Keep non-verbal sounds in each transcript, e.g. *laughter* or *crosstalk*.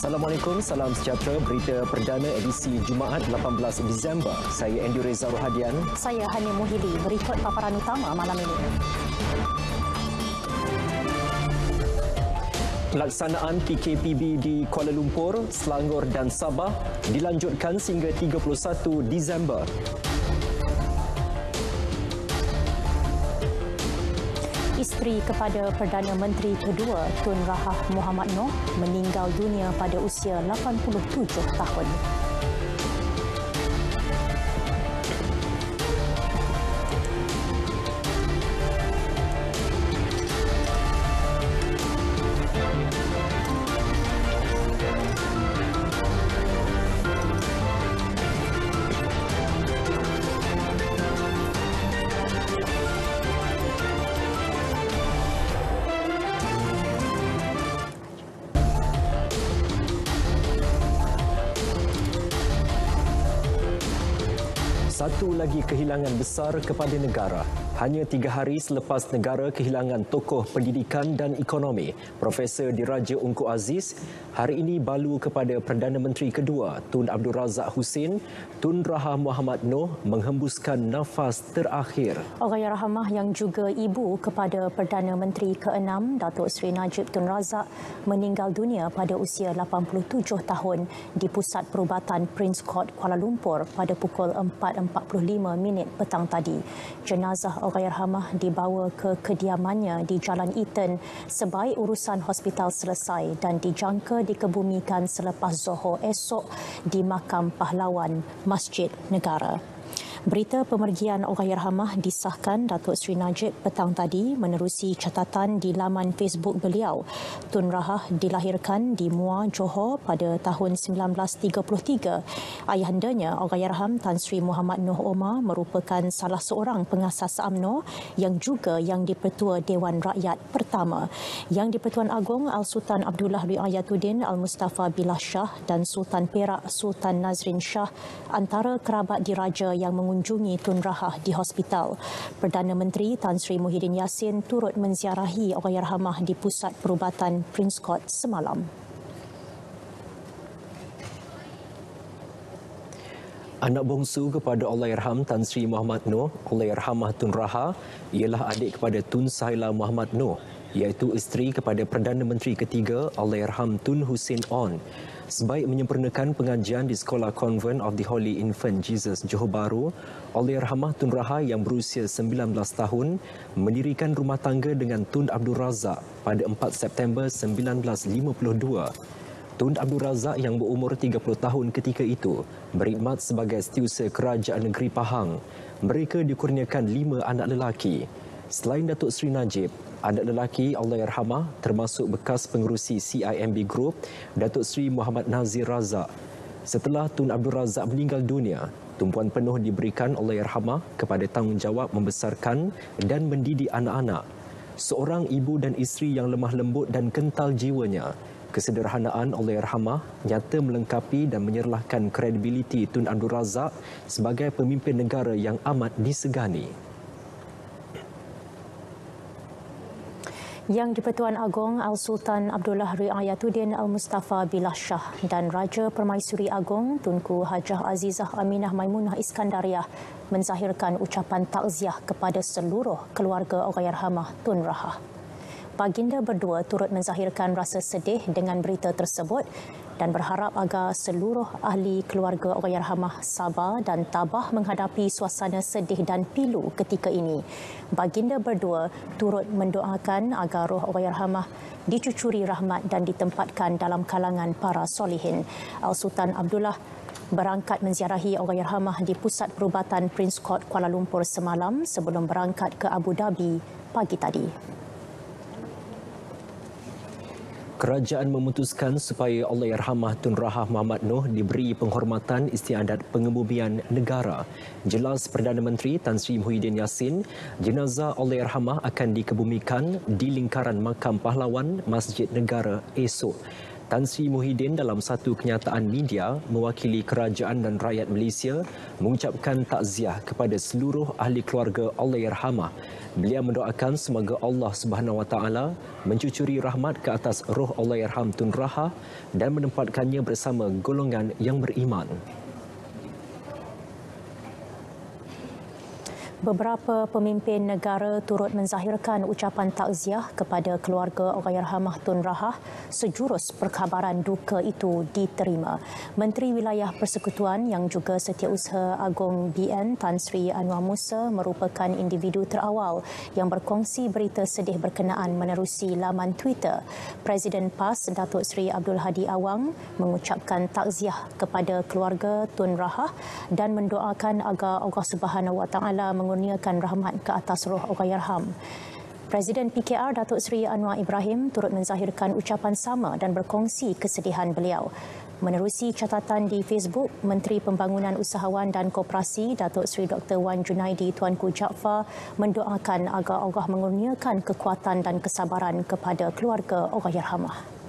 Assalamualaikum, salam sejahtera. Berita perdana edisi Jumaat 18 Disember. Saya Andy Reza Rohadian. Saya Hani Muhili. Berikut paparan utama malam ini. Pelaksanaan PKPB di Kuala Lumpur, Selangor dan Sabah dilanjutkan sehingga 31 Disember. Isteri kepada Perdana Menteri kedua Tun Rahah Muhammad Noh meninggal dunia pada usia 87 tahun. Kehilangan besar kepada negara. Hanya tiga hari selepas negara kehilangan tokoh pendidikan dan ekonomi, Profesor Diraja Ungku Aziz, hari ini balu kepada Perdana Menteri kedua Tun Abdul Razak Hussein, Tun Raha Muhammad Noh menghembuskan nafas terakhir. Oraya Rahmah yang juga ibu kepada Perdana Menteri ke-6 Datuk Seri Najib Tun Razak meninggal dunia pada usia 87 tahun di Pusat Perubatan Prince Court Kuala Lumpur pada pukul 4.45 minit petang tadi. Jenazah Allahyarhamah dibawa ke kediamannya di Jalan Eaton sebaik urusan hospital selesai dan dijangka dikebumikan selepas Zohor esok di Makam Pahlawan Masjid Negara. Berita pemergian Allahyarhamah disahkan Datuk Seri Najib petang tadi menerusi catatan di laman Facebook beliau. Tun Rahah dilahirkan di Muar, Johor pada tahun 1933. Ayahandanya Allahyarham Tan Sri Muhammad Noh Omar merupakan salah seorang pengasas UMNO yang juga yang di-Pertua Dewan Rakyat pertama. Yang di-Pertuan Agong Al-Sultan Abdullah Riayatuddin Al-Mustafa Billah Shah dan Sultan Perak Sultan Nazrin Shah antara kerabat diraja yang mengunjungi mengunjungi Tun Rahah di hospital. Perdana Menteri Tan Sri Muhyiddin Yassin turut menziarahi Allahyarhamah di Pusat Perubatan Prince Court semalam. Anak bongsu kepada Allahyarham Tan Sri Muhammad Noh, Allahyarhamah Tun Raha, ialah adik kepada Tun Sahila Muhammad Noh, iaitu isteri kepada Perdana Menteri ketiga Allahyarham Tun Hussein On. Sebaik menyempurnakan pengajian di Sekolah Convent of the Holy Infant Jesus Johor Bahru, Allahyarhamah Tun Raha yang berusia 19 tahun mendirikan rumah tangga dengan Tun Abdul Razak pada 4 September 1952. Tun Abdul Razak yang berumur 30 tahun ketika itu berkhidmat sebagai setiausaha kerajaan negeri Pahang. Mereka dikurniakan lima anak lelaki. Selain Datuk Seri Najib, anak lelaki Allahyarhamah termasuk bekas pengerusi CIMB Group, Datuk Seri Muhammad Nazir Razak. Setelah Tun Abdul Razak meninggal dunia, tumpuan penuh diberikan Allahyarhamah kepada tanggungjawab membesarkan dan mendidik anak-anak. Seorang ibu dan isteri yang lemah lembut dan kental jiwanya, Kesederhanaan Allahyarhamah nyata melengkapi dan menyerlahkan kredibiliti Tun Abdul Razak sebagai pemimpin negara yang amat disegani. Yang di-Pertuan Agong Al-Sultan Abdullah Riayatuddin Al-Mustafa Billah Shah dan Raja Permaisuri Agong Tunku Hajah Azizah Aminah Maimunah Iskandariah menzahirkan ucapan takziah kepada seluruh keluarga Allahyarhamah Tun Rahah. Baginda berdua turut menzahirkan rasa sedih dengan berita tersebut dan berharap agar seluruh ahli keluarga Allahyarhamah sabar dan tabah menghadapi suasana sedih dan pilu ketika ini. Baginda berdua turut mendoakan agar roh Allahyarhamah dicucuri rahmat dan ditempatkan dalam kalangan para solihin. Al-Sultan Abdullah berangkat menziarahi Allahyarhamah di Pusat Perubatan Prince Court Kuala Lumpur semalam sebelum berangkat ke Abu Dhabi pagi tadi. Kerajaan memutuskan supaya Allahyarhamah Tun Rahah Muhammad Noh diberi penghormatan istiadat pengebumian negara. Jelas Perdana Menteri Tan Sri Muhyiddin Yassin, jenazah Allahyarhamah akan dikebumikan di lingkaran makam pahlawan Masjid Negara esok. Tan Sri Muhyiddin dalam satu kenyataan media mewakili kerajaan dan rakyat Malaysia mengucapkan takziah kepada seluruh ahli keluarga Allahyarhamah. Beliau mendoakan semoga Allah Subhanahu Wa Taala mencucuri rahmat ke atas roh Allahyarham Tun Raha dan menempatkannya bersama golongan yang beriman. Beberapa pemimpin negara turut menzahirkan ucapan takziah kepada keluarga Allahyarhamah Tun Rahah sejurus perkhabaran duka itu diterima. Menteri Wilayah Persekutuan yang juga Setiausaha Agong BN Tan Sri Anwar Musa merupakan individu terawal yang berkongsi berita sedih berkenaan menerusi laman Twitter. Presiden PAS Datuk Sri Abdul Hadi Awang mengucapkan takziah kepada keluarga Tun Rahah dan mendoakan agar Allah Subhanahu Wa Taala mengurniakan rahmat ke atas roh Allahyarham. Presiden PKR Datuk Seri Anwar Ibrahim turut menzahirkan ucapan sama dan berkongsi kesedihan beliau. Menerusi catatan di Facebook, Menteri Pembangunan Usahawan dan Koperasi Datuk Seri Dr. Wan Junaidi Tuanku Jaafar mendoakan agar Allah mengurniakan kekuatan dan kesabaran kepada keluarga Allahyarhamah.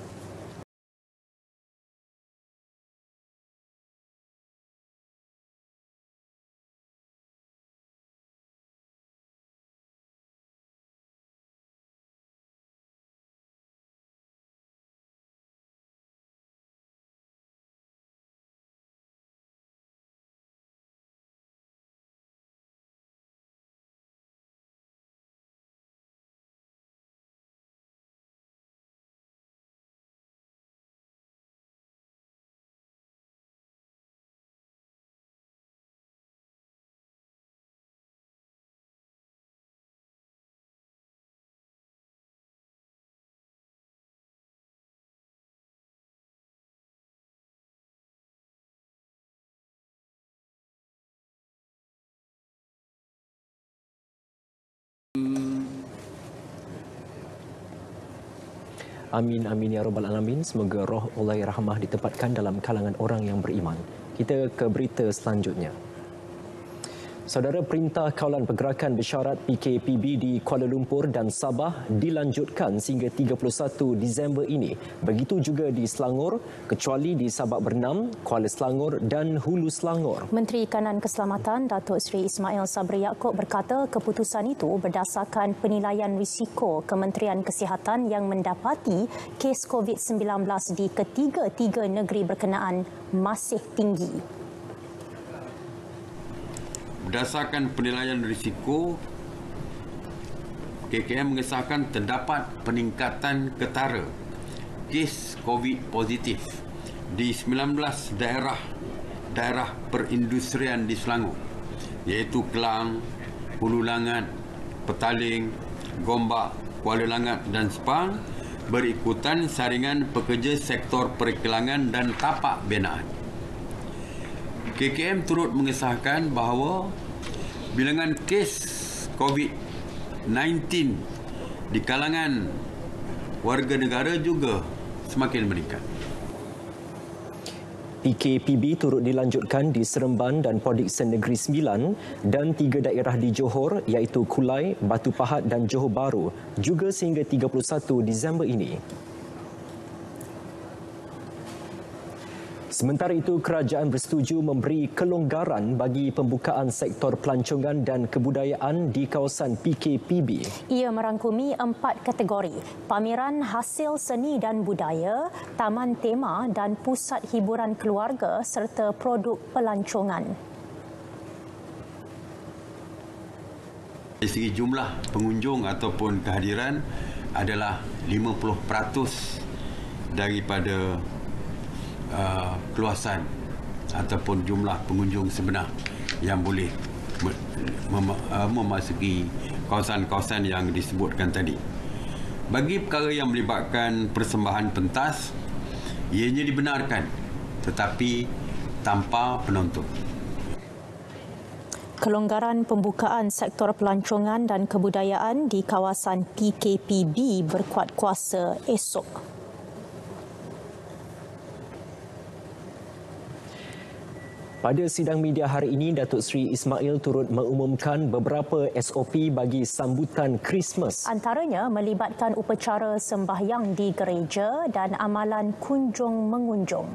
Amin amin ya rabbal alamin. Semoga roh Allah rahmah ditempatkan dalam kalangan orang yang beriman. Kita ke berita selanjutnya. Saudara Perintah Kawalan Pergerakan Bersyarat PKPB di Kuala Lumpur dan Sabah dilanjutkan sehingga 31 Disember ini. Begitu juga di Selangor, kecuali di Sabak Bernam, Kuala Selangor dan Hulu Selangor. Menteri Kanan Keselamatan Datuk Seri Ismail Sabri Yaakob berkata keputusan itu berdasarkan penilaian risiko Kementerian Kesihatan yang mendapati kes COVID-19 di ketiga-tiga negeri berkenaan masih tinggi. Berdasarkan penilaian risiko, KKM mengesahkan terdapat peningkatan ketara kes COVID positif di 19 daerah daerah perindustrian di Selangor iaitu Kelang, Hulu Langat, Petaling, Gombak, Kuala Langat dan Sepang berikutan saringan pekerja sektor periklanan dan tapak binaan. KKM turut mengesahkan bahawa bilangan kes COVID-19 di kalangan warga negara juga semakin meningkat. PKPB turut dilanjutkan di Seremban dan Podiksen Negeri Sembilan dan tiga daerah di Johor iaitu Kulai, Batu Pahat dan Johor Baru juga sehingga 31 Disember ini. Sementara itu, kerajaan bersetuju memberi kelonggaran bagi pembukaan sektor pelancongan dan kebudayaan di kawasan PKPB. Ia merangkumi empat kategori, pameran hasil seni dan budaya, taman tema dan pusat hiburan keluarga serta produk pelancongan. Dari segi jumlah pengunjung ataupun kehadiran adalah 50% daripada uh, keluasan ataupun jumlah pengunjung sebenar yang boleh uh, memasuki kawasan-kawasan yang disebutkan tadi. Bagi perkara yang melibatkan persembahan pentas, ianya dibenarkan tetapi tanpa penonton. Kelonggaran pembukaan sektor pelancongan dan kebudayaan di kawasan PKPB berkuat kuasa esok. Pada sidang media hari ini, Datuk Seri Ismail turut mengumumkan beberapa SOP bagi sambutan Christmas. Antaranya melibatkan upacara sembahyang di gereja dan amalan kunjung mengunjung.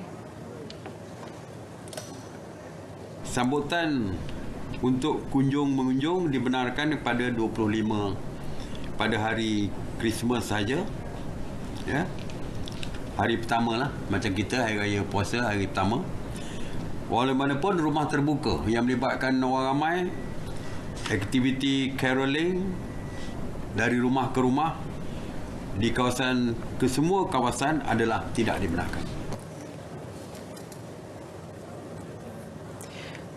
Sambutan untuk kunjung mengunjung dibenarkan pada 25 pada hari Christmas saja. Ya. Hari pertama lah macam kita hari raya puasa hari pertama Walaupun rumah terbuka yang melibatkan orang ramai, aktiviti caroling dari rumah ke rumah di kawasan ke semua kawasan adalah tidak dibenarkan.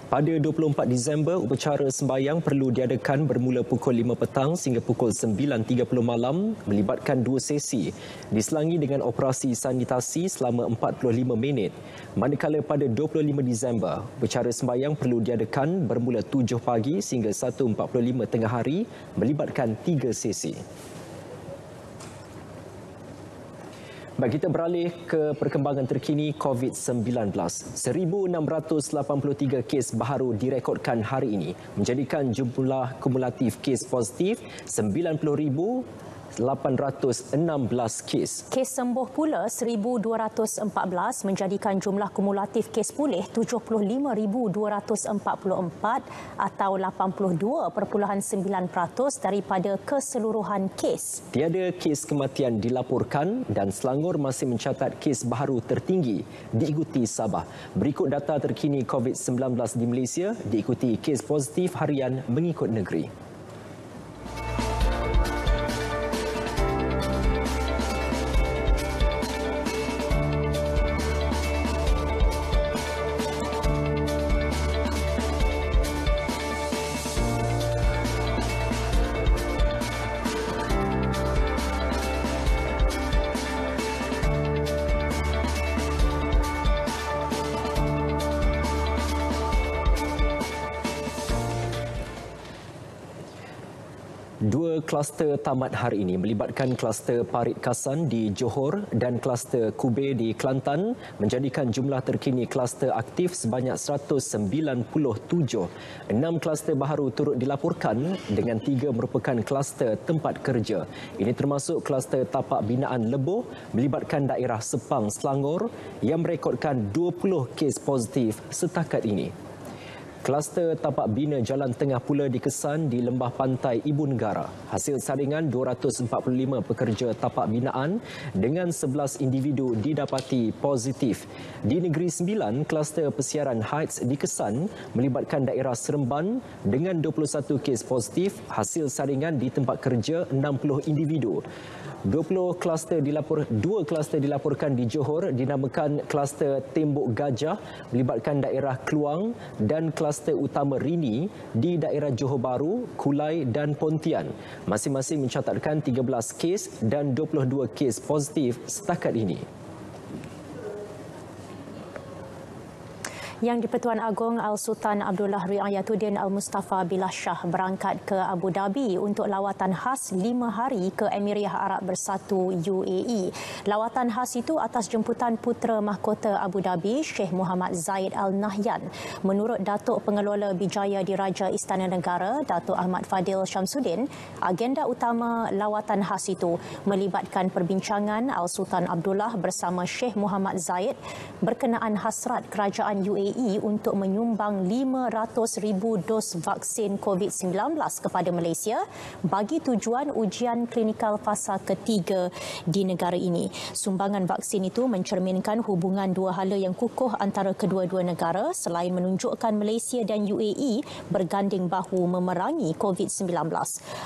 Pada 24 Disember, upacara sembahyang perlu diadakan bermula pukul 5 petang sehingga pukul 9.30 malam melibatkan dua sesi diselangi dengan operasi sanitasi selama 45 minit. Manakala pada 25 Disember, upacara sembahyang perlu diadakan bermula 7 pagi sehingga 1.45 tengah hari melibatkan tiga sesi. Baik, kita beralih ke perkembangan terkini COVID-19. 1,683 kes baharu direkodkan hari ini menjadikan jumlah kumulatif kes positif 90,000 816 kes. Kes sembuh pula 1,214 menjadikan jumlah kumulatif kes pulih 75,244 atau 82.9% daripada keseluruhan kes. Tiada kes kematian dilaporkan dan Selangor masih mencatat kes baharu tertinggi diikuti Sabah. Berikut data terkini COVID-19 di Malaysia diikuti kes positif harian mengikut negeri. Kluster tamat hari ini melibatkan kluster Parit Kasan di Johor dan kluster Kube di Kelantan menjadikan jumlah terkini kluster aktif sebanyak 197. Enam kluster baharu turut dilaporkan dengan tiga merupakan kluster tempat kerja. Ini termasuk kluster tapak binaan Leboh melibatkan daerah Sepang, Selangor yang merekodkan 20 kes positif setakat ini. Kluster tapak bina jalan tengah pula dikesan di lembah pantai Ibu Negara. Hasil saringan 245 pekerja tapak binaan dengan 11 individu didapati positif. Di Negeri Sembilan, kluster pesiaran Heights dikesan melibatkan daerah Seremban dengan 21 kes positif. Hasil saringan di tempat kerja 60 individu. 20 kluster dilapor dua kluster dilaporkan di Johor dinamakan kluster Tembok Gajah melibatkan daerah Kluang dan kluster utama Rini di daerah Johor Bahru, Kulai dan Pontian. Masing-masing mencatatkan 13 kes dan 22 kes positif setakat ini. Yang di-Pertuan Agong Al-Sultan Abdullah Riayatuddin Al-Mustafa Billah Shah berangkat ke Abu Dhabi untuk lawatan khas lima hari ke Emiriyah Arab Bersatu UAE. Lawatan khas itu atas jemputan Putera Mahkota Abu Dhabi, Sheikh Muhammad Zaid Al Nahyan. Menurut Datuk Pengelola Bijaya Diraja Istana Negara, Datuk Ahmad Fadil Syamsuddin, agenda utama lawatan khas itu melibatkan perbincangan Al-Sultan Abdullah bersama Sheikh Muhammad Zaid berkenaan hasrat kerajaan UAE UAE untuk menyumbang 500,000 dos vaksin COVID-19 kepada Malaysia bagi tujuan ujian klinikal fasa ketiga di negara ini. Sumbangan vaksin itu mencerminkan hubungan dua hala yang kukuh antara kedua-dua negara selain menunjukkan Malaysia dan UAE berganding bahu memerangi COVID-19.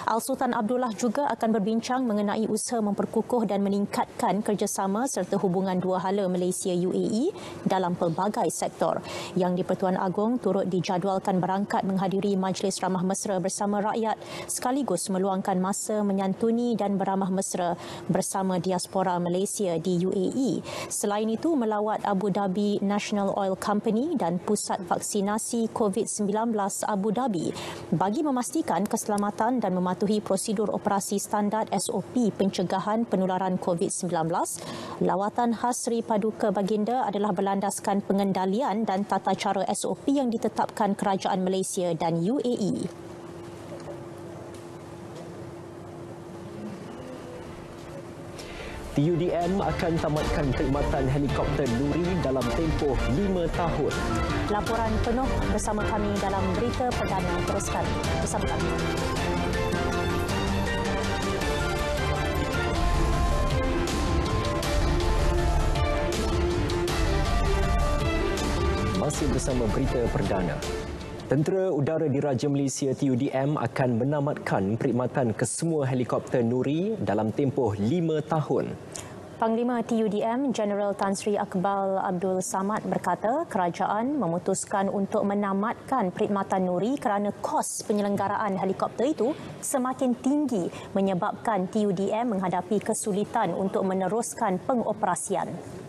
Al-Sultan Abdullah juga akan berbincang mengenai usaha memperkukuh dan meningkatkan kerjasama serta hubungan dua hala Malaysia UAE dalam pelbagai sektor. Yang di-Pertuan Agong turut dijadualkan berangkat menghadiri Majlis Ramah Mesra bersama rakyat sekaligus meluangkan masa menyantuni dan beramah mesra bersama diaspora Malaysia di UAE. Selain itu, melawat Abu Dhabi National Oil Company dan Pusat Vaksinasi COVID-19 Abu Dhabi bagi memastikan keselamatan dan mematuhi prosedur operasi standard SOP pencegahan penularan COVID-19. Lawatan khas Sri Paduka Baginda adalah berlandaskan pengendalian dan dengan tata cara SOP yang ditetapkan Kerajaan Malaysia dan UAE. TUDM akan tamatkan perkhidmatan helikopter Nuri dalam tempoh 5 tahun. Laporan penuh bersama kami dalam berita perdana teruskan bersama kami. Bersama berita perdana. Tentera Udara Diraja Malaysia TUDM akan menamatkan perkhidmatan kesemua helikopter Nuri dalam tempoh lima tahun. Panglima TUDM General Tan Sri Akbal Abdul Samad berkata kerajaan memutuskan untuk menamatkan perkhidmatan Nuri kerana kos penyelenggaraan helikopter itu semakin tinggi menyebabkan TUDM menghadapi kesulitan untuk meneruskan pengoperasian.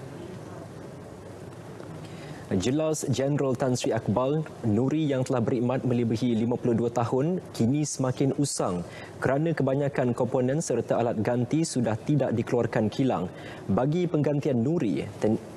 Jelas Jeneral Tan Sri Akbal, Nuri yang telah berkhidmat melebihi 52 tahun kini semakin usang kerana kebanyakan komponen serta alat ganti sudah tidak dikeluarkan kilang. Bagi penggantian Nuri,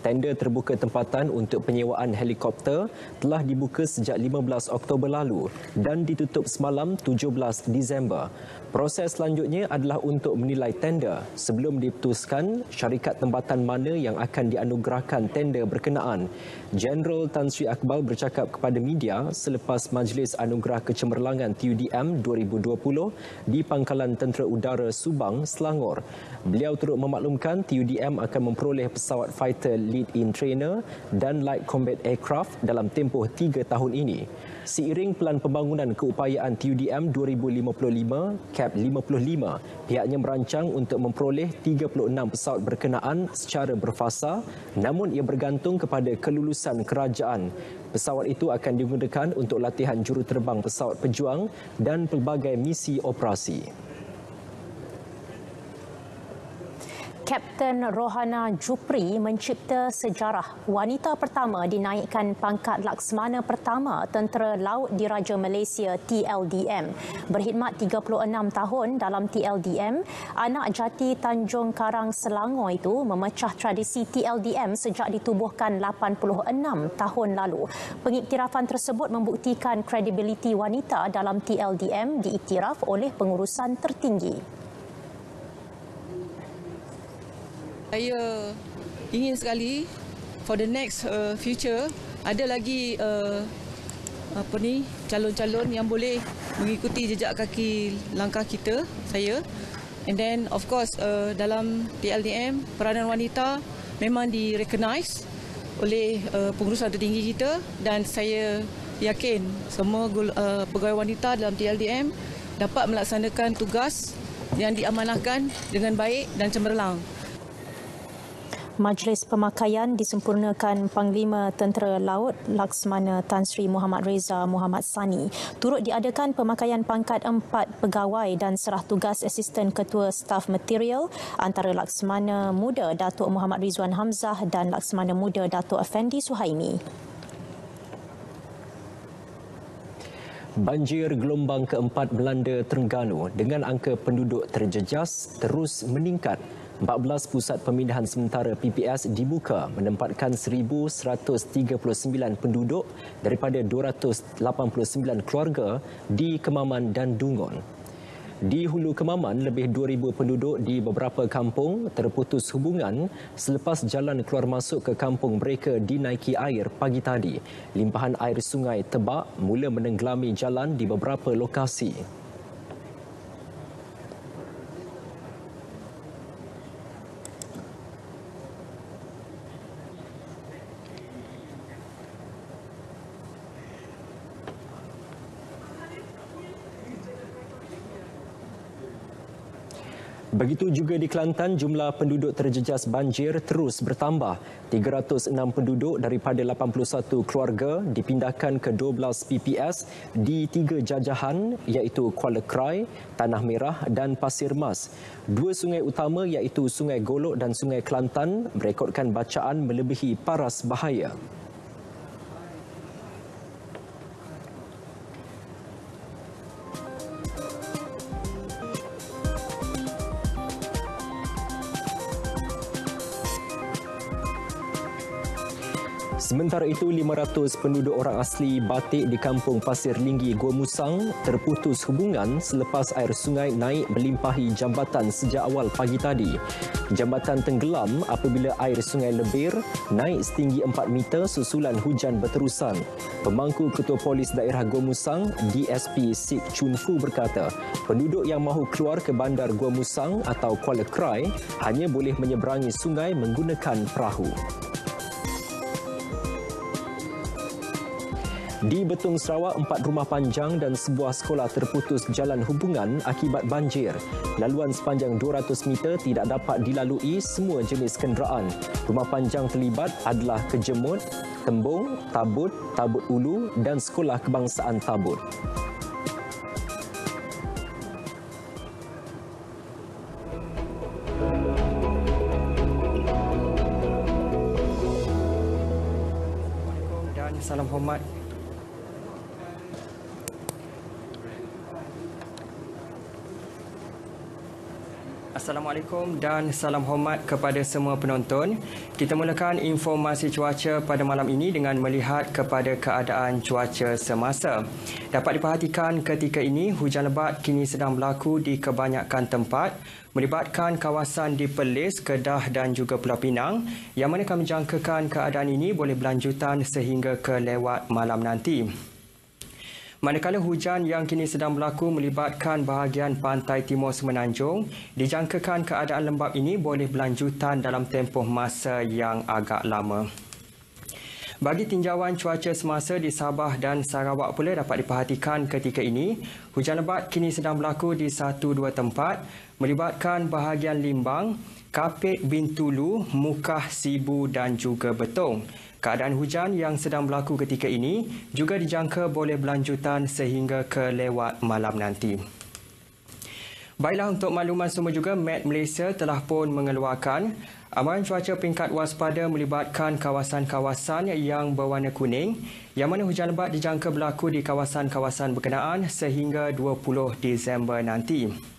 tender terbuka tempatan untuk penyewaan helikopter telah dibuka sejak 15 Oktober lalu dan ditutup semalam 17 Disember. Proses selanjutnya adalah untuk menilai tender sebelum diputuskan syarikat tempatan mana yang akan dianugerahkan tender berkenaan. Jeneral Tan Sri Akbal bercakap kepada media selepas Majlis Anugerah Kecemerlangan TUDM 2020 di Pangkalan Tentera Udara Subang, Selangor. Beliau turut memaklumkan TUDM akan memperoleh pesawat fighter lead-in trainer dan light combat aircraft dalam tempoh tiga tahun ini. Seiring pelan pembangunan keupayaan TUDM 2055 CAP 55, pihaknya merancang untuk memperoleh 36 pesawat berkenaan secara berfasa namun ia bergantung kepada kelulusan kerajaan. Pesawat itu akan digunakan untuk latihan juruterbang pesawat pejuang dan pelbagai misi operasi. Kapten Rohana Jupri mencipta sejarah wanita pertama dinaikkan pangkat Laksmana Pertama Tentera Laut Diraja Malaysia TLDM. Berkhidmat 36 tahun dalam TLDM, anak jati Tanjung Karang Selangor itu memecah tradisi TLDM sejak ditubuhkan 86 tahun lalu. Pengiktirafan tersebut membuktikan kredibiliti wanita dalam TLDM diiktiraf oleh pengurusan tertinggi. Saya ingin sekali for the next uh, future ada lagi uh, apa ni calon-calon yang boleh mengikuti jejak kaki langkah kita saya and then of course uh, dalam TLDM peranan wanita memang direcognize oleh uh, pengurusan tertinggi kita dan saya yakin semua uh, pegawai wanita dalam TLDM dapat melaksanakan tugas yang diamanahkan dengan baik dan cemerlang. Majlis Pemakaian disempurnakan Panglima Tentera Laut Laksmana Tan Sri Muhammad Reza Muhammad Sani. Turut diadakan pemakaian pangkat empat pegawai dan serah tugas asisten ketua staf material antara Laksmana Muda Datuk Muhammad Rizwan Hamzah dan Laksmana Muda Datuk Effendi Suhaimi. Banjir gelombang keempat melanda Terengganu dengan angka penduduk terjejas terus meningkat 14 pusat pemindahan sementara PPS dibuka menempatkan 1,139 penduduk daripada 289 keluarga di Kemaman dan Dungon. Di Hulu Kemaman, lebih 2,000 penduduk di beberapa kampung terputus hubungan selepas jalan keluar masuk ke kampung mereka dinaiki air pagi tadi. Limpahan air sungai Tebak mula menenggelami jalan di beberapa lokasi. Begitu juga di Kelantan, jumlah penduduk terjejas banjir terus bertambah. 306 penduduk daripada 81 keluarga dipindahkan ke 12 PPS di tiga jajahan iaitu Kuala Krai, Tanah Merah dan Pasir Mas. Dua sungai utama iaitu Sungai Golok dan Sungai Kelantan merekodkan bacaan melebihi paras bahaya. Sementara itu, 500 penduduk orang asli Batik di kampung Pasir Linggi, Gua Musang terputus hubungan selepas air sungai naik melimpahi jambatan sejak awal pagi tadi. Jambatan tenggelam apabila air sungai lebir naik setinggi 4 meter susulan hujan berterusan. Pemangku Ketua Polis Daerah Gua Musang, DSP Sik Chun Fu berkata, penduduk yang mahu keluar ke bandar Gua Musang atau Kuala Krai hanya boleh menyeberangi sungai menggunakan perahu. Di Betung Sarawak, empat rumah panjang dan sebuah sekolah terputus jalan hubungan akibat banjir. Laluan sepanjang 200 meter tidak dapat dilalui semua jenis kenderaan. Rumah panjang terlibat adalah Kejemut, Tembung, Tabut, Tabut Ulu dan Sekolah Kebangsaan Tabut. dan salam hormat Assalamualaikum dan salam hormat kepada semua penonton. Kita mulakan informasi cuaca pada malam ini dengan melihat kepada keadaan cuaca semasa. Dapat diperhatikan ketika ini hujan lebat kini sedang berlaku di kebanyakan tempat melibatkan kawasan di Perlis, Kedah dan juga Pulau Pinang yang mana kami jangkakan keadaan ini boleh berlanjutan sehingga ke lewat malam nanti. Manakala hujan yang kini sedang berlaku melibatkan bahagian pantai timur Semenanjung, dijangkakan keadaan lembap ini boleh berlanjutan dalam tempoh masa yang agak lama. Bagi tinjauan cuaca semasa di Sabah dan Sarawak pula dapat diperhatikan ketika ini, hujan lebat kini sedang berlaku di satu dua tempat melibatkan bahagian Limbang, Kapit Bintulu, Mukah Sibu dan juga Betong. Keadaan hujan yang sedang berlaku ketika ini juga dijangka boleh berlanjutan sehingga ke lewat malam nanti. Baiklah untuk makluman semua juga, Met Malaysia telah pun mengeluarkan amaran cuaca peringkat waspada melibatkan kawasan-kawasan yang berwarna kuning yang mana hujan lebat dijangka berlaku di kawasan-kawasan berkenaan sehingga 20 Disember nanti.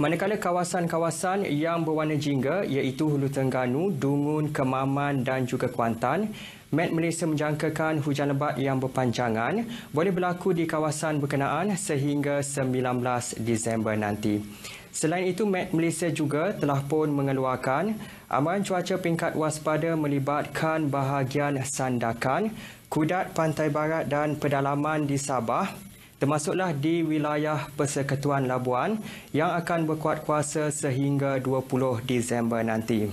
Manakala kawasan-kawasan yang berwarna jingga iaitu Hulu Terengganu, Dungun, Kemaman dan juga Kuantan, Met Malaysia menjangkakan hujan lebat yang berpanjangan boleh berlaku di kawasan berkenaan sehingga 19 Disember nanti. Selain itu, Met Malaysia juga telah pun mengeluarkan amaran cuaca peringkat waspada melibatkan bahagian Sandakan, Kudat Pantai Barat dan pedalaman di Sabah termasuklah di wilayah Persekutuan Labuan yang akan berkuat kuasa sehingga 20 Disember nanti.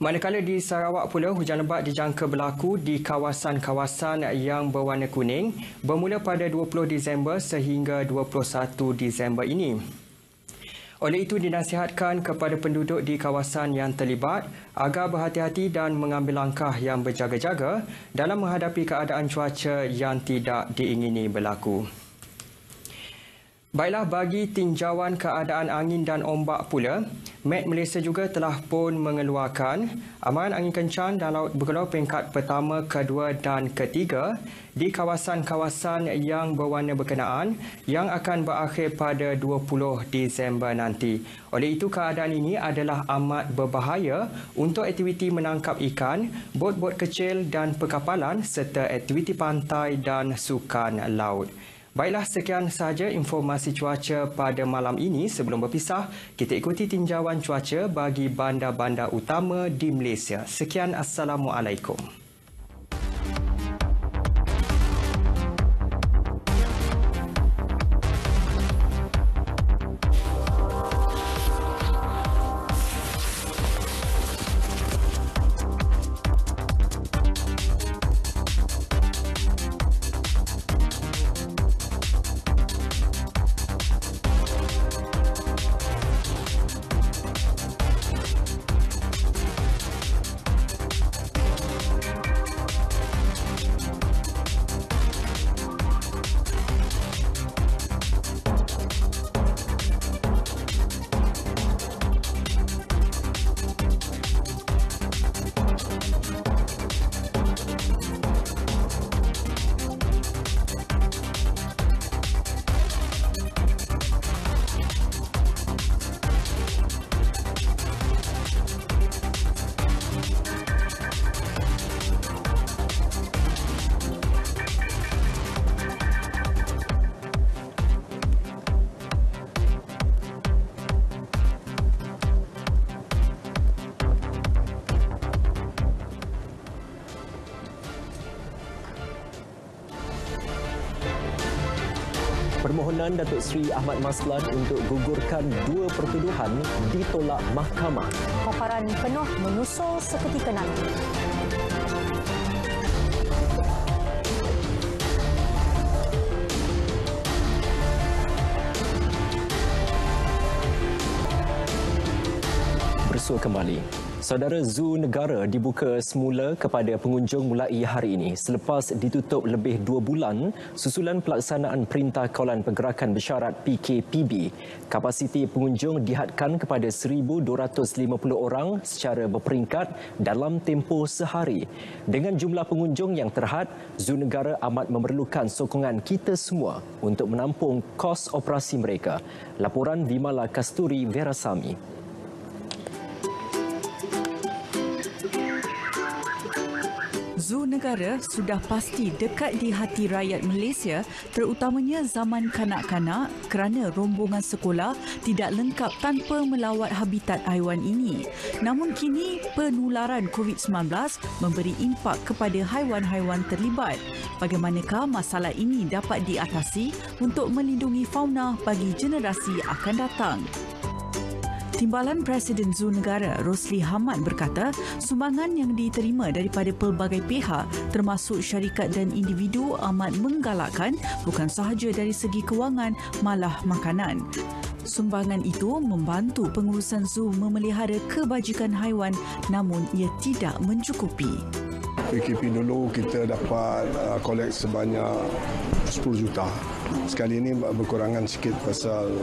Manakala di Sarawak pula hujan lebat dijangka berlaku di kawasan-kawasan yang berwarna kuning bermula pada 20 Disember sehingga 21 Disember ini. Oleh itu dinasihatkan kepada penduduk di kawasan yang terlibat agar berhati-hati dan mengambil langkah yang berjaga-jaga dalam menghadapi keadaan cuaca yang tidak diingini berlaku. Baiklah bagi tinjauan keadaan angin dan ombak pula, Met Malaysia juga telah pun mengeluarkan amaran angin kencang dan laut bergelar peringkat pertama, kedua dan ketiga di kawasan-kawasan yang berwarna berkenaan yang akan berakhir pada 20 Disember nanti. Oleh itu keadaan ini adalah amat berbahaya untuk aktiviti menangkap ikan, bot-bot kecil dan perkapalan serta aktiviti pantai dan sukan laut. Baiklah, sekian sahaja informasi cuaca pada malam ini. Sebelum berpisah, kita ikuti tinjauan cuaca bagi bandar-bandar utama di Malaysia. Sekian, Assalamualaikum. Permohonan Datuk Seri Ahmad Maslan untuk gugurkan dua pertuduhan ditolak mahkamah. Paparan penuh menyusul seketika nanti. Bersua kembali. Saudara Zoo Negara dibuka semula kepada pengunjung mulai hari ini selepas ditutup lebih dua bulan susulan pelaksanaan Perintah Kawalan Pergerakan Bersyarat PKPB. Kapasiti pengunjung dihadkan kepada 1,250 orang secara berperingkat dalam tempoh sehari. Dengan jumlah pengunjung yang terhad, Zoo Negara amat memerlukan sokongan kita semua untuk menampung kos operasi mereka. Laporan Vimala Kasturi Verasami. Zoo Negara sudah pasti dekat di hati rakyat Malaysia terutamanya zaman kanak-kanak kerana rombongan sekolah tidak lengkap tanpa melawat habitat haiwan ini. Namun kini penularan COVID-19 memberi impak kepada haiwan-haiwan terlibat. Bagaimanakah masalah ini dapat diatasi untuk melindungi fauna bagi generasi akan datang? Timbalan Presiden Zoo Negara Rosli Hamad berkata sumbangan yang diterima daripada pelbagai pihak termasuk syarikat dan individu amat menggalakkan bukan sahaja dari segi kewangan malah makanan. Sumbangan itu membantu pengurusan zoo memelihara kebajikan haiwan namun ia tidak mencukupi. PKP dulu kita dapat uh, kolek sebanyak 10 juta. Sekali ini berkurangan sikit pasal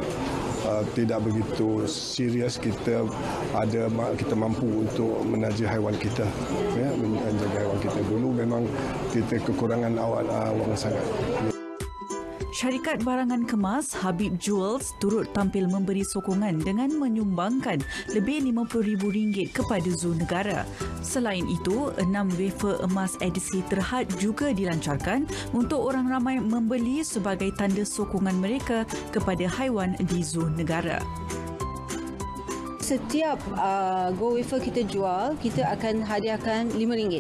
uh, tidak begitu serius kita ada kita mampu untuk menaja haiwan kita ya menjaga haiwan kita dulu memang kita kekurangan awal uh, wang sangat Syarikat barangan kemas Habib Jewels turut tampil memberi sokongan dengan menyumbangkan lebih RM50,000 kepada Zoo Negara. Selain itu, enam wafer emas edisi terhad juga dilancarkan untuk orang ramai membeli sebagai tanda sokongan mereka kepada haiwan di Zoo Negara setiap uh, go wafer kita jual, kita akan hadiahkan RM5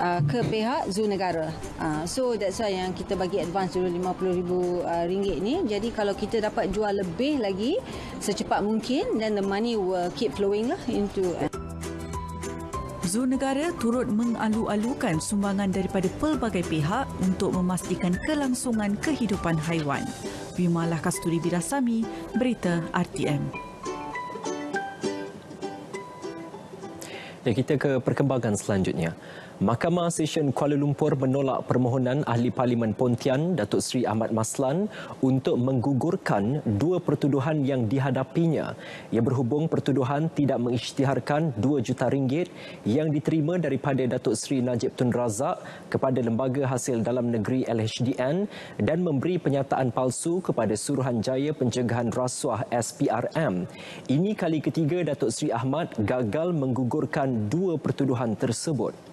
uh, ke pihak Zoo Negara. Uh, so that's why yang kita bagi advance dulu RM50,000 uh, ringgit ni. Jadi kalau kita dapat jual lebih lagi secepat mungkin then the money will keep flowing lah into uh. Zoo Negara turut mengalu-alukan sumbangan daripada pelbagai pihak untuk memastikan kelangsungan kehidupan haiwan. Bimalah Kasturi Birasami, Berita RTM. Ya, kita ke perkembangan selanjutnya. Mahkamah Session Kuala Lumpur menolak permohonan Ahli Parlimen Pontian Datuk Seri Ahmad Maslan untuk menggugurkan dua pertuduhan yang dihadapinya. Ia berhubung pertuduhan tidak mengisytiharkan 2 juta ringgit yang diterima daripada Datuk Seri Najib Tun Razak kepada Lembaga Hasil Dalam Negeri LHDN dan memberi penyataan palsu kepada Suruhanjaya Pencegahan Rasuah SPRM. Ini kali ketiga Datuk Seri Ahmad gagal menggugurkan dua pertuduhan tersebut.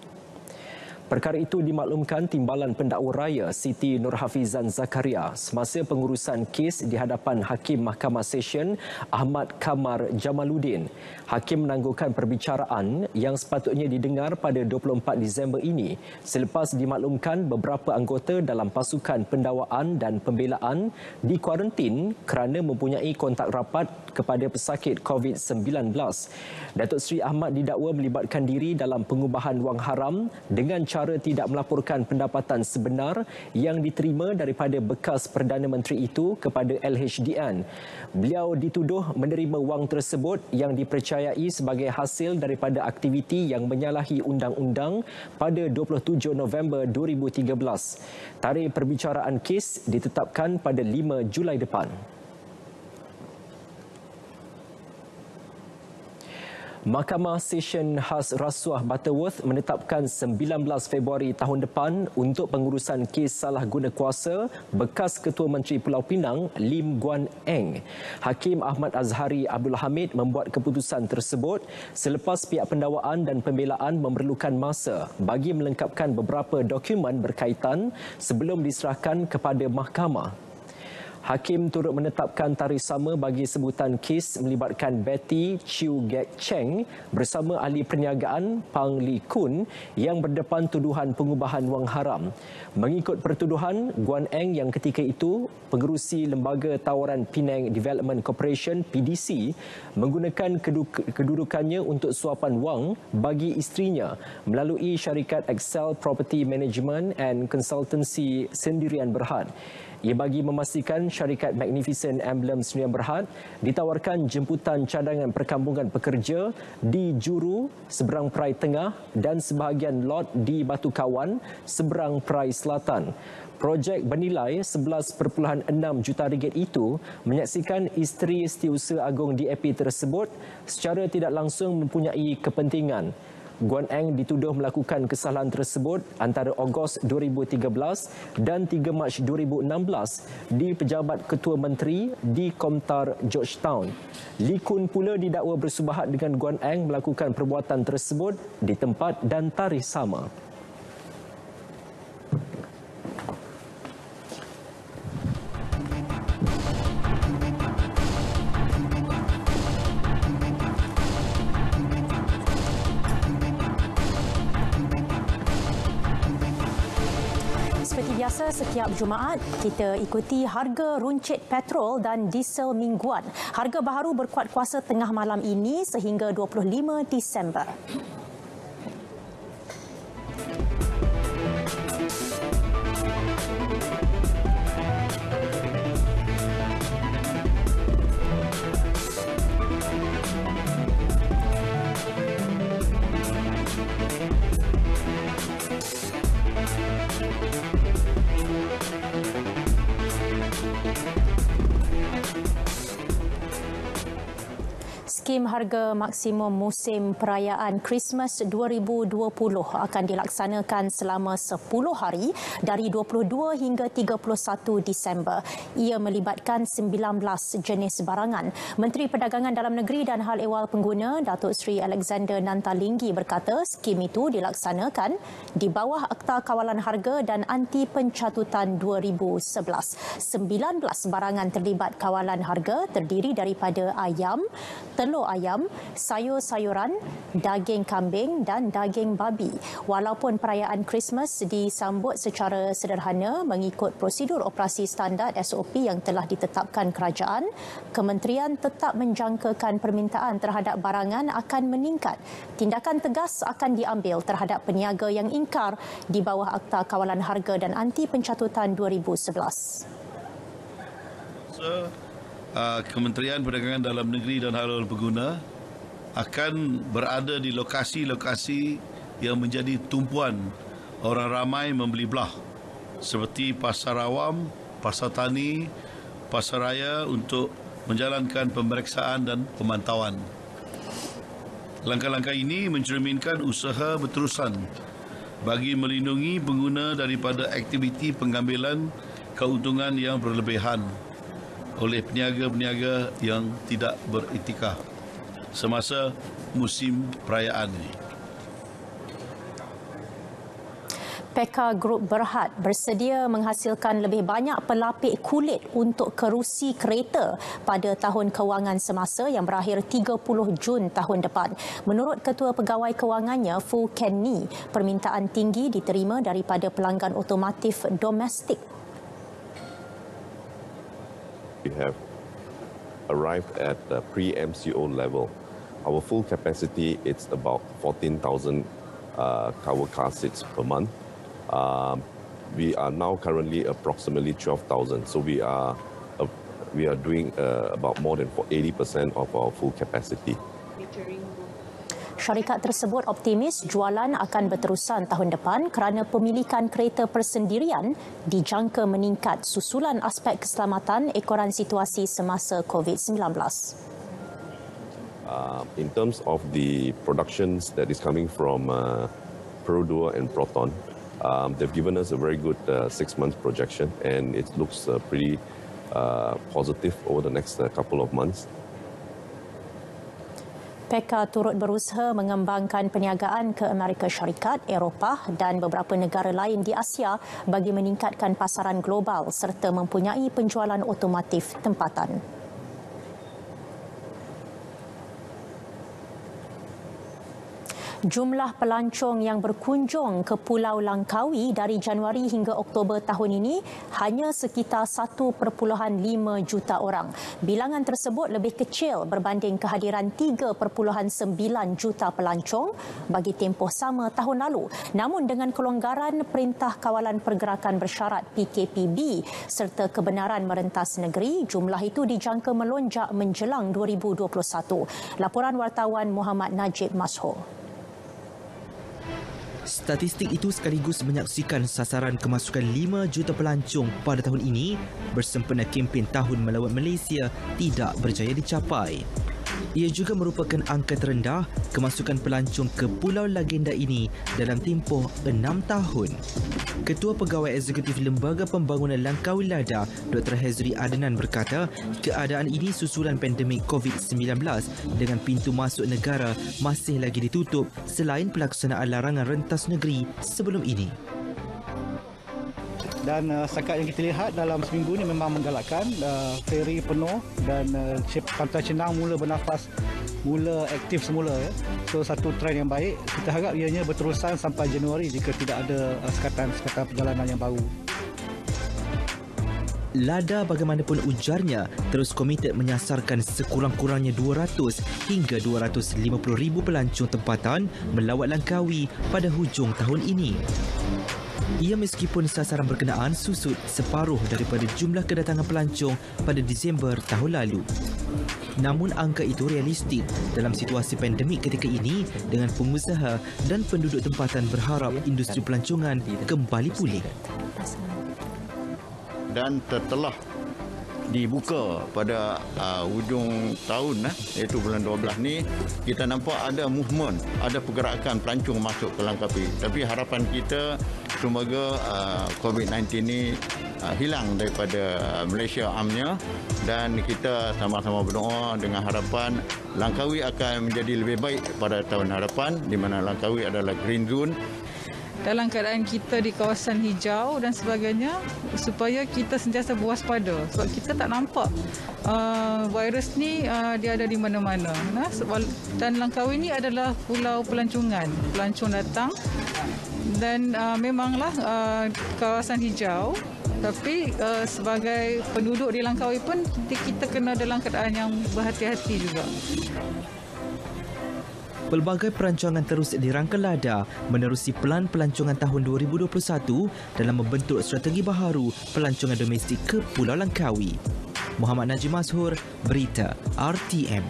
Perkara itu dimaklumkan Timbalan Pendakwa Raya Siti Nurhafizan Zakaria semasa pengurusan kes di hadapan Hakim Mahkamah Session Ahmad Kamar Jamaluddin. Hakim menangguhkan perbicaraan yang sepatutnya didengar pada 24 Disember ini selepas dimaklumkan beberapa anggota dalam pasukan pendawaan dan pembelaan dikuarantin kerana mempunyai kontak rapat kepada pesakit COVID-19. Datuk Seri Ahmad didakwa melibatkan diri dalam pengubahan wang haram dengan cara cara tidak melaporkan pendapatan sebenar yang diterima daripada bekas Perdana Menteri itu kepada LHDN. Beliau dituduh menerima wang tersebut yang dipercayai sebagai hasil daripada aktiviti yang menyalahi undang-undang pada 27 November 2013. Tarikh perbicaraan kes ditetapkan pada 5 Julai depan. Mahkamah Session Khas Rasuah Butterworth menetapkan 19 Februari tahun depan untuk pengurusan kes salah guna kuasa bekas Ketua Menteri Pulau Pinang Lim Guan Eng. Hakim Ahmad Azhari Abdul Hamid membuat keputusan tersebut selepas pihak pendawaan dan pembelaan memerlukan masa bagi melengkapkan beberapa dokumen berkaitan sebelum diserahkan kepada mahkamah. Hakim turut menetapkan tarikh sama bagi sebutan kes melibatkan Betty Chiu Gek Cheng bersama ahli perniagaan Pang Li Kun yang berdepan tuduhan pengubahan wang haram. Mengikut pertuduhan, Guan Eng yang ketika itu pengerusi Lembaga Tawaran Penang Development Corporation PDC menggunakan kedudukannya untuk suapan wang bagi isterinya melalui syarikat Excel Property Management and Consultancy Sendirian Berhad. Ia bagi memastikan syarikat Magnificent Emblem Sdn Berhad ditawarkan jemputan cadangan perkampungan pekerja di Juru seberang Perai Tengah dan sebahagian lot di Batu Kawan seberang Perai Selatan. Projek bernilai 11.6 juta ringgit itu menyaksikan isteri Setiausaha Agong DAP tersebut secara tidak langsung mempunyai kepentingan. Guan Eng dituduh melakukan kesalahan tersebut antara Ogos 2013 dan 3 Mac 2016 di Pejabat Ketua Menteri di Komtar Georgetown. Lee Kun pula didakwa bersubahat dengan Guan Eng melakukan perbuatan tersebut di tempat dan tarikh sama. Jumaat kita ikuti harga runcit petrol dan diesel mingguan. Harga baharu berkuat kuasa tengah malam ini sehingga 25 Disember. Skim harga maksimum musim perayaan Christmas 2020 akan dilaksanakan selama 10 hari dari 22 hingga 31 Disember. Ia melibatkan 19 jenis barangan. Menteri Perdagangan Dalam Negeri dan Hal Ehwal Pengguna Datuk Seri Alexander Nantalinggi berkata skim itu dilaksanakan di bawah Akta Kawalan Harga dan Anti Pencatutan 2011. 19 barangan terlibat kawalan harga terdiri daripada ayam, telur telur ayam, sayur-sayuran, daging kambing dan daging babi. Walaupun perayaan Christmas disambut secara sederhana mengikut prosedur operasi standard SOP yang telah ditetapkan kerajaan, kementerian tetap menjangkakan permintaan terhadap barangan akan meningkat. Tindakan tegas akan diambil terhadap peniaga yang ingkar di bawah Akta Kawalan Harga dan Anti Pencatutan 2011. So, Uh, Kementerian Perdagangan Dalam Negeri dan Halal Pengguna akan berada di lokasi-lokasi yang menjadi tumpuan orang ramai membeli belah seperti pasar awam, pasar tani, pasar raya untuk menjalankan pemeriksaan dan pemantauan. Langkah-langkah ini mencerminkan usaha berterusan bagi melindungi pengguna daripada aktiviti pengambilan keuntungan yang berlebihan oleh peniaga-peniaga yang tidak beretika semasa musim perayaan ini. Peka Group Berhad bersedia menghasilkan lebih banyak pelapik kulit untuk kerusi kereta pada tahun kewangan semasa yang berakhir 30 Jun tahun depan. Menurut Ketua Pegawai Kewangannya, Fu Ken Ni, permintaan tinggi diterima daripada pelanggan otomotif domestik we have arrived at the pre-MCO level. Our full capacity is about 14,000 uh, cover car seats per month. Um, we are now currently approximately 12,000. So we are uh, we are doing uh, about more than 80% of our full capacity. Syarikat tersebut optimis jualan akan berterusan tahun depan kerana pemilikan kereta persendirian dijangka meningkat susulan aspek keselamatan ekoran situasi semasa COVID-19. Uh, in terms of the productions that is coming from uh, Perodua and Proton, um, they've given us a very good uh, six-month projection and it looks uh, pretty uh, positive over the next uh, couple of months. PECA turut berusaha mengembangkan perniagaan ke Amerika Syarikat, Eropah dan beberapa negara lain di Asia bagi meningkatkan pasaran global serta mempunyai penjualan otomotif tempatan. Jumlah pelancong yang berkunjung ke Pulau Langkawi dari Januari hingga Oktober tahun ini hanya sekitar 1.5 juta orang. Bilangan tersebut lebih kecil berbanding kehadiran 3.9 juta pelancong bagi tempoh sama tahun lalu. Namun dengan kelonggaran Perintah Kawalan Pergerakan Bersyarat PKPB serta kebenaran merentas negeri, jumlah itu dijangka melonjak menjelang 2021. Laporan wartawan Muhammad Najib Mashur. Statistik itu sekaligus menyaksikan sasaran kemasukan 5 juta pelancong pada tahun ini bersempena kempen Tahun Melawat Malaysia tidak berjaya dicapai. Ia juga merupakan angka terendah kemasukan pelancong ke Pulau Legenda ini dalam tempoh enam tahun. Ketua Pegawai Eksekutif Lembaga Pembangunan Langkawi Lada, Dr. Hezri Adnan berkata, keadaan ini susulan pandemik COVID-19 dengan pintu masuk negara masih lagi ditutup selain pelaksanaan larangan rentas negeri sebelum ini dan uh, setakat yang kita lihat dalam seminggu ini memang menggalakkan uh, feri penuh dan uh, pantai Cenang mula bernafas mula aktif semula ya. So satu trend yang baik kita harap ianya berterusan sampai Januari jika tidak ada uh, sekatan-sekatan perjalanan yang baru. Lada bagaimanapun ujarnya terus komited menyasarkan sekurang-kurangnya 200 hingga 250 ribu pelancong tempatan melawat Langkawi pada hujung tahun ini. Ia meskipun sasaran berkenaan susut separuh daripada jumlah kedatangan pelancong pada Disember tahun lalu. Namun angka itu realistik dalam situasi pandemik ketika ini dengan pengusaha dan penduduk tempatan berharap industri pelancongan kembali pulih. Dan telah dibuka pada uh, hujung tahun eh, iaitu bulan 12 ni kita nampak ada movement ada pergerakan pelancong masuk ke Langkawi tapi harapan kita semoga uh, COVID-19 ni uh, hilang daripada Malaysia amnya. Dan kita sama-sama berdoa dengan harapan Langkawi akan menjadi lebih baik pada tahun hadapan di mana Langkawi adalah green zone. Dalam keadaan kita di kawasan hijau dan sebagainya supaya kita sentiasa berwaspada. Sebab kita tak nampak uh, virus ni uh, dia ada di mana-mana. Nah dan Langkawi ni adalah pulau pelancongan. Pelancong datang dan uh, memanglah uh, kawasan hijau tapi uh, sebagai penduduk di Langkawi pun kita, kena dalam keadaan yang berhati-hati juga pelbagai perancangan terus dirangka LADA menerusi pelan pelancongan tahun 2021 dalam membentuk strategi baharu pelancongan domestik ke Pulau Langkawi. Muhammad Najim Mazhur, Berita RTM.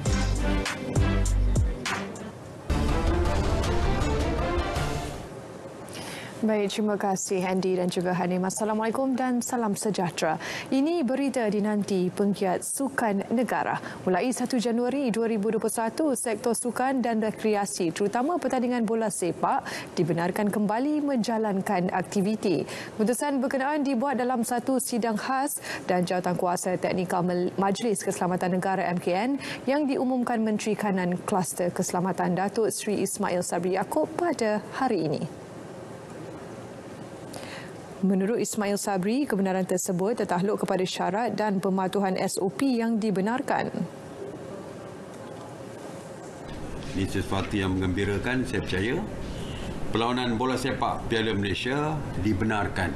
Baik, terima kasih Andy dan juga Hanim. Assalamualaikum dan salam sejahtera. Ini berita dinanti penggiat sukan negara. Mulai 1 Januari 2021, sektor sukan dan rekreasi terutama pertandingan bola sepak dibenarkan kembali menjalankan aktiviti. Keputusan berkenaan dibuat dalam satu sidang khas dan jawatan kuasa teknikal Majlis Keselamatan Negara MKN yang diumumkan Menteri Kanan Kluster Keselamatan Datuk Sri Ismail Sabri Yaakob pada hari ini. Menurut Ismail Sabri, kebenaran tersebut tertakluk kepada syarat dan pematuhan SOP yang dibenarkan. Ini sesuatu yang mengembirakan, saya percaya. Perlawanan bola sepak Piala Malaysia dibenarkan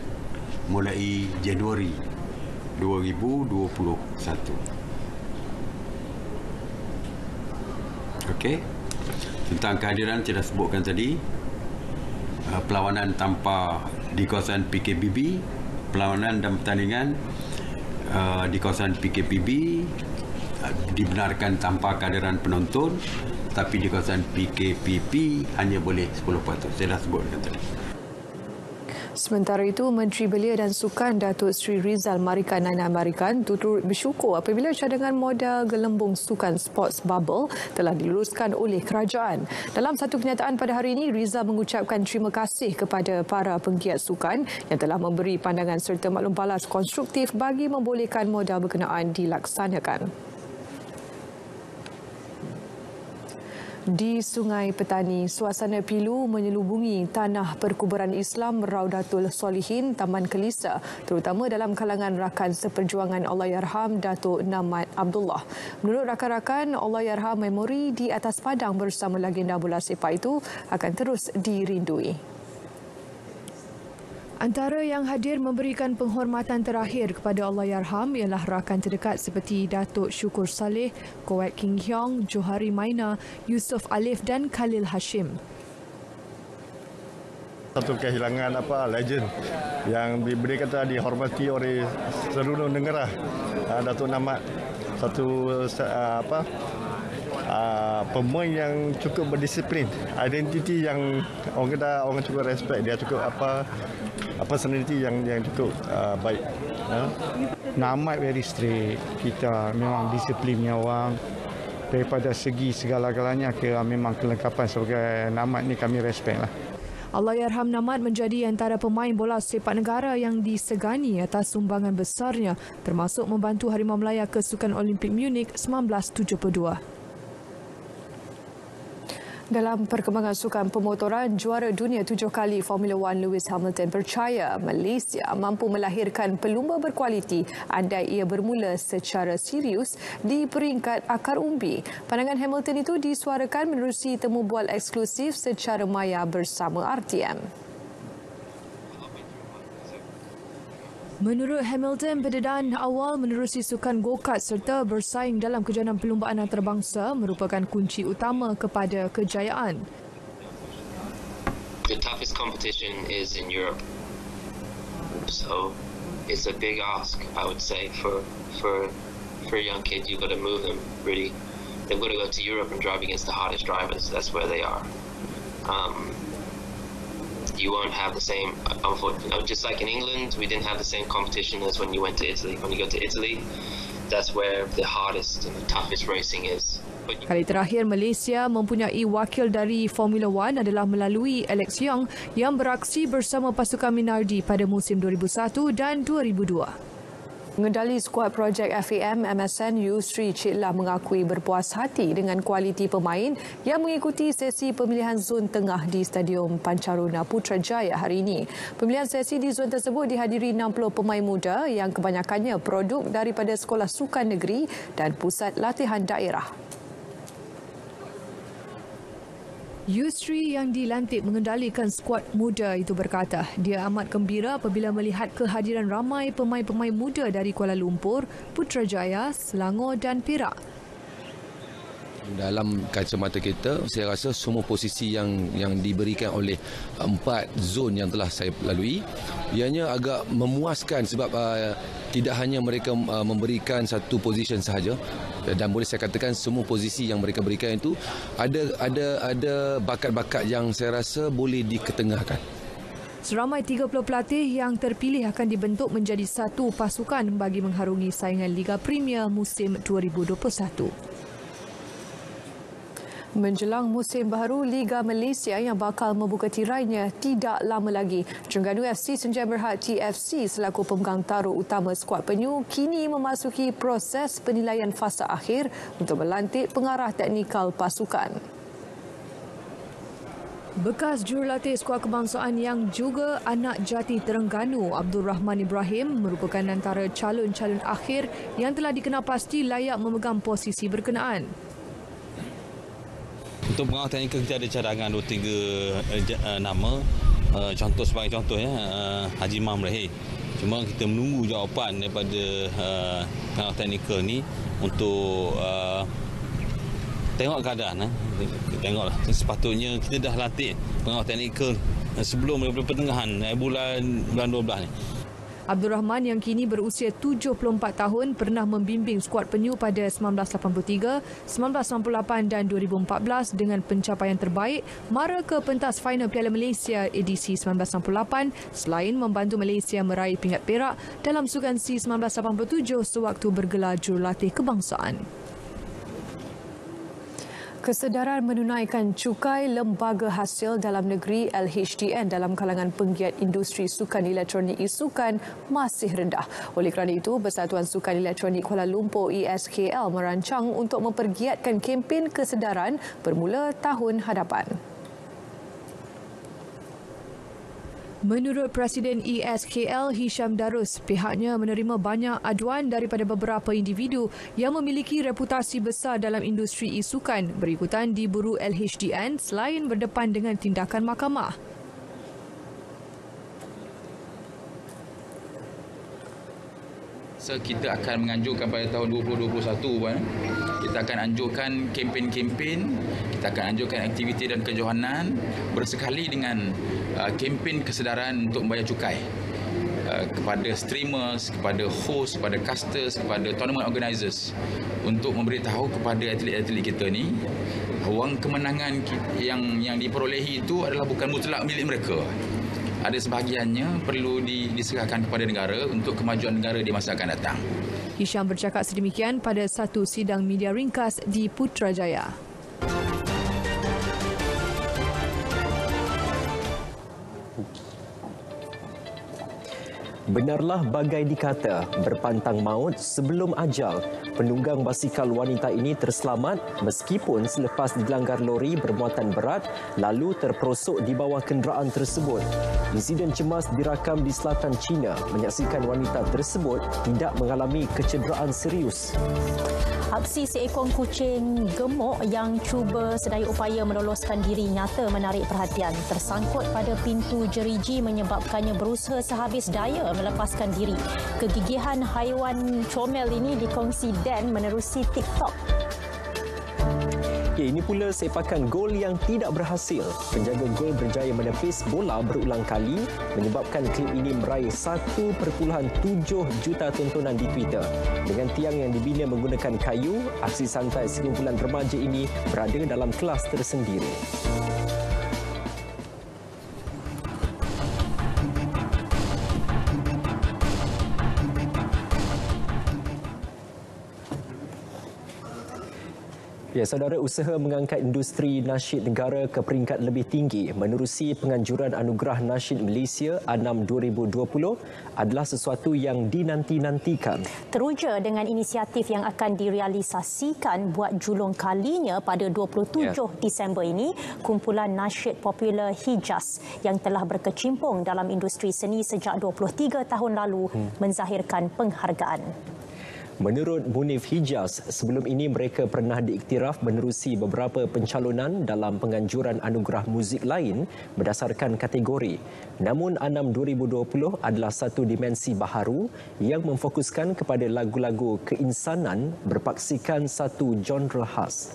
mulai Januari 2021. Okey. Tentang kehadiran saya dah sebutkan tadi. Uh, perlawanan tanpa di kawasan PKPB perlawanan dan pertandingan uh, di kawasan PKPB uh, dibenarkan tanpa kehadiran penonton tapi di kawasan PKPP hanya boleh 10%. Saya dah sebutkan tadi. Sementara itu, Menteri Belia dan Sukan Datuk Sri Rizal Marikan Nana Marikan turut bersyukur apabila cadangan modal gelembung sukan sports bubble telah diluluskan oleh kerajaan. Dalam satu kenyataan pada hari ini, Rizal mengucapkan terima kasih kepada para penggiat sukan yang telah memberi pandangan serta maklum balas konstruktif bagi membolehkan modal berkenaan dilaksanakan. Di Sungai Petani, suasana pilu menyelubungi tanah perkuburan Islam Raudatul Solihin Taman Kelisa, terutama dalam kalangan rakan seperjuangan Allahyarham Datuk Namat Abdullah. Menurut rakan-rakan, Allahyarham memori di atas padang bersama legenda bola sepak itu akan terus dirindui. Antara yang hadir memberikan penghormatan terakhir kepada Allah Yarham ialah rakan terdekat seperti Datuk Syukur Saleh, Kowek King Hyong, Johari Maina, Yusof Alif dan Khalil Hashim. Satu kehilangan apa legend yang diberi kata dihormati oleh seluruh negara. Ah, Datuk Namat satu ah, apa uh, pemain yang cukup berdisiplin, identiti yang orang kata orang cukup respect dia cukup apa apa personality yang yang cukup uh, baik. Uh. Namat very strict. Kita memang disiplin punya orang. Daripada segi segala-galanya ke memang kelengkapan sebagai Namat ni kami respect lah. Allahyarham Namat menjadi antara pemain bola sepak negara yang disegani atas sumbangan besarnya termasuk membantu Harimau Melaya ke Sukan Olimpik Munich 1972. Dalam perkembangan sukan pemotoran, juara dunia tujuh kali Formula One Lewis Hamilton percaya Malaysia mampu melahirkan pelumba berkualiti andai ia bermula secara serius di peringkat akar umbi. Pandangan Hamilton itu disuarakan menerusi temu bual eksklusif secara maya bersama RTM. Menurut Hamilton, pendedahan awal menerusi sukan go-kart serta bersaing dalam kejohanan perlumbaan antarabangsa merupakan kunci utama kepada kejayaan. The toughest competition is in Europe. So it's a big ask, I would say, for for for young kids. You've got to move them really. They've got to go to Europe and drive against the hardest drivers. That's where they are. Um, you won't have the same, unfortunately, just like in England, we didn't have the same competition as when you went to Italy. When you go to Italy, that's where the hardest and the toughest racing is. Kali terakhir Malaysia mempunyai wakil dari Formula One adalah melalui Alex Young yang beraksi bersama pasukan Minardi pada musim 2001 dan 2002. Pengendali skuad projek FAM MSN Yusri Ciklah mengakui berpuas hati dengan kualiti pemain yang mengikuti sesi pemilihan zon tengah di Stadium Pancaruna Putrajaya hari ini. Pemilihan sesi di zon tersebut dihadiri 60 pemain muda yang kebanyakannya produk daripada sekolah sukan negeri dan pusat latihan daerah. Yusri yang dilantik mengendalikan skuad muda itu berkata dia amat gembira apabila melihat kehadiran ramai pemain-pemain muda dari Kuala Lumpur, Putrajaya, Selangor dan Perak dalam kacamata kita saya rasa semua posisi yang yang diberikan oleh empat zon yang telah saya lalui ianya agak memuaskan sebab uh, tidak hanya mereka uh, memberikan satu position sahaja dan boleh saya katakan semua posisi yang mereka berikan itu ada ada ada bakat-bakat yang saya rasa boleh diketengahkan. Seramai 30 pelatih yang terpilih akan dibentuk menjadi satu pasukan bagi mengharungi saingan Liga Premier musim 2021 menjelang musim baru Liga Malaysia yang bakal membuka tirainya tidak lama lagi. Terengganu FC Senjaya Berhad TFC selaku pemegang taruh utama skuad penyu kini memasuki proses penilaian fasa akhir untuk melantik pengarah teknikal pasukan. Bekas jurulatih skuad kebangsaan yang juga anak jati Terengganu Abdul Rahman Ibrahim merupakan antara calon-calon akhir yang telah dikenal pasti layak memegang posisi berkenaan. Untuk pengawas teknikal kita ada cadangan dua tiga uh, nama. Uh, contoh sebagai contohnya uh, Haji Imam Rahim. Cuma kita menunggu jawapan daripada uh, pengawas teknikal ni untuk uh, tengok keadaan. Eh. Tengoklah. Sepatutnya kita dah latih pengawas teknikal sebelum pertengahan bulan bulan 12 ni. Abdul Rahman yang kini berusia 74 tahun pernah membimbing skuad penyu pada 1983, 1998 dan 2014 dengan pencapaian terbaik mara ke pentas final Piala Malaysia edisi 1998 selain membantu Malaysia meraih pingat perak dalam Sukan C 1987 sewaktu bergelar jurulatih kebangsaan. Kesedaran menunaikan cukai lembaga hasil dalam negeri LHDN dalam kalangan penggiat industri sukan elektronik isukan masih rendah. Oleh kerana itu, Persatuan Sukan Elektronik Kuala Lumpur ESKL merancang untuk mempergiatkan kempen kesedaran bermula tahun hadapan. Menurut Presiden ESKL Hisham Darus, pihaknya menerima banyak aduan daripada beberapa individu yang memiliki reputasi besar dalam industri isukan berikutan diburu LHDN selain berdepan dengan tindakan mahkamah. So, kita akan menganjurkan pada tahun 2021 kan. Kita akan anjurkan kempen-kempen, kita akan anjurkan aktiviti dan kejohanan bersekali dengan uh, kempen kesedaran untuk membayar cukai uh, kepada streamers, kepada host, kepada casters, kepada tournament organisers untuk memberitahu kepada atlet-atlet kita ni wang kemenangan yang yang diperolehi itu adalah bukan mutlak milik mereka ada sebahagiannya perlu diserahkan kepada negara untuk kemajuan negara di masa akan datang. Hisham bercakap sedemikian pada satu sidang media ringkas di Putrajaya. Benarlah bagai dikata, berpantang maut sebelum ajal. Penunggang basikal wanita ini terselamat meskipun selepas dilanggar lori bermuatan berat lalu terperosok di bawah kenderaan tersebut. Insiden cemas dirakam di selatan China menyaksikan wanita tersebut tidak mengalami kecederaan serius. Aksi seekor kucing gemuk yang cuba sedaya upaya meloloskan diri nyata menarik perhatian. Tersangkut pada pintu jeriji menyebabkannya berusaha sehabis daya melepaskan diri. Kegigihan haiwan comel ini dikongsi Dan menerusi TikTok. Okay, ini pula sepakan gol yang tidak berhasil. Penjaga gol berjaya menepis bola berulang kali menyebabkan klip ini meraih 1.7 juta tontonan di Twitter. Dengan tiang yang dibina menggunakan kayu, aksi santai sekumpulan remaja ini berada dalam kelas tersendiri. Ya, saudara usaha mengangkat industri nasyid negara ke peringkat lebih tinggi menerusi penganjuran Anugerah Nasyid Malaysia A6 2020 adalah sesuatu yang dinanti-nantikan. Teruja dengan inisiatif yang akan direalisasikan buat julung kalinya pada 27 ya. Disember ini, kumpulan nasyid popular Hijaz yang telah berkecimpung dalam industri seni sejak 23 tahun lalu hmm. menzahirkan penghargaan. Menurut Munif Hijaz, sebelum ini mereka pernah diiktiraf menerusi beberapa pencalonan dalam penganjuran anugerah muzik lain berdasarkan kategori. Namun Anam 2020 adalah satu dimensi baharu yang memfokuskan kepada lagu-lagu keinsanan berpaksikan satu genre khas.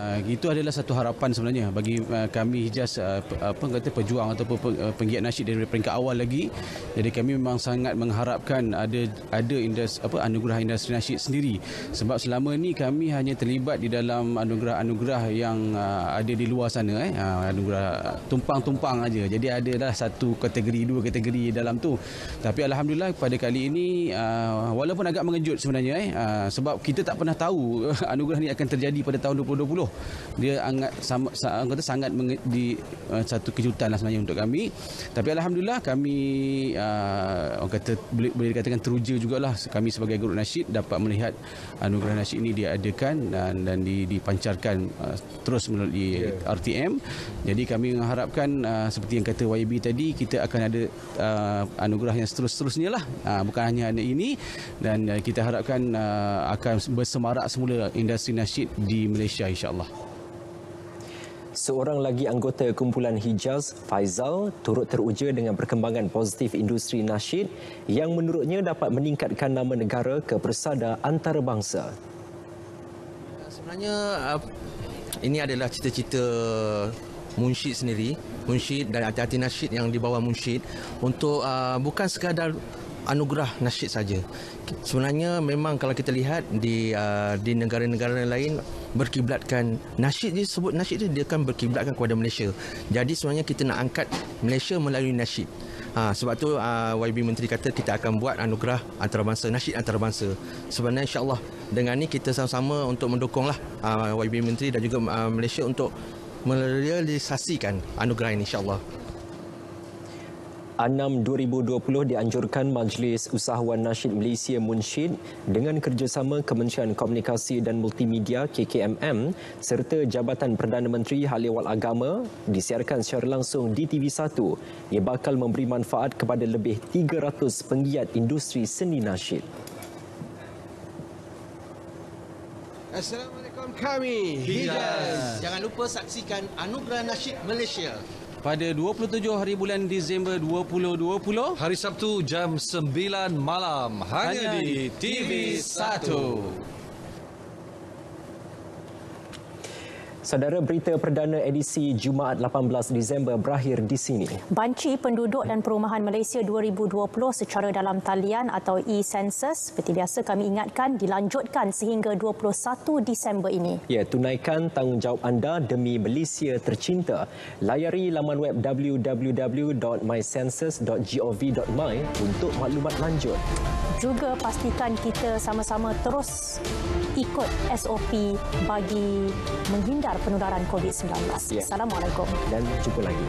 Uh, itu adalah satu harapan sebenarnya bagi uh, kami Hijaz uh, apa kata pejuang ataupun penggiat nasyid dari peringkat awal lagi. Jadi kami memang sangat mengharapkan ada ada industri apa anugerah industri nasyid sendiri sebab selama ini kami hanya terlibat di dalam anugerah-anugerah yang ada di luar sana eh anugerah tumpang-tumpang aja. Jadi adalah satu kategori dua kategori dalam tu. Tapi alhamdulillah pada kali ini walaupun agak mengejut sebenarnya eh sebab kita tak pernah tahu *laughs* anugerah ni akan terjadi pada tahun 2020 dia sangat sama, kata sangat di uh, satu kejutan lah sebenarnya untuk kami. Tapi alhamdulillah kami uh, orang kata boleh, boleh dikatakan teruja jugalah kami sebagai grup nasyid dapat melihat anugerah nasyid ini diadakan dan dan dipancarkan uh, terus melalui yeah. RTM jadi kami mengharapkan uh, seperti yang kata YB tadi kita akan ada uh, anugerah yang seterus-terusnya lah. Uh, bukan hanya ada ini. Dan uh, kita harapkan uh, akan bersemarak semula industri nasyid di Malaysia insyaAllah Seorang lagi anggota kumpulan Hijaz, Faizal, turut teruja dengan perkembangan positif industri nasyid yang menurutnya dapat meningkatkan nama negara ke persada antarabangsa. Sebenarnya ini adalah cita-cita Munsyid sendiri, Munsyid dan hati-hati nasyid yang dibawa Munsyid untuk uh, bukan sekadar anugerah nasyid saja. Sebenarnya memang kalau kita lihat di uh, di negara-negara lain berkiblatkan nasyid dia sebut nasyid dia dia akan berkiblatkan kepada Malaysia. Jadi sebenarnya kita nak angkat Malaysia melalui nasyid. Ha, sebab tu uh, YB Menteri kata kita akan buat anugerah antarabangsa, nasyid antarabangsa. Sebenarnya insyaAllah dengan ni kita sama-sama untuk mendukunglah uh, YB Menteri dan juga uh, Malaysia untuk merealisasikan anugerah ini insyaAllah. A6 2020 dianjurkan Majlis Usahawan Nasyid Malaysia Munsyid dengan kerjasama Kementerian Komunikasi dan Multimedia KKMM serta Jabatan Perdana Menteri Hal Agama disiarkan secara langsung di TV1. Ia bakal memberi manfaat kepada lebih 300 penggiat industri seni nasyid. Assalamualaikum kami Hijaz. Jangan lupa saksikan Anugerah Nasyid Malaysia pada 27 hari bulan Disember 2020 hari Sabtu jam 9 malam hanya, hanya di TV1. Saudara berita perdana edisi Jumaat 18 Disember berakhir di sini. Banci Penduduk dan Perumahan Malaysia 2020 secara dalam talian atau e-census seperti biasa kami ingatkan dilanjutkan sehingga 21 Disember ini. Ya, tunaikan tanggungjawab anda demi Malaysia tercinta. Layari laman web www.mycensus.gov.my untuk maklumat lanjut. Juga pastikan kita sama-sama terus ikut SOP bagi menghindar penularan COVID-19. Ya. Assalamualaikum. Dan jumpa lagi.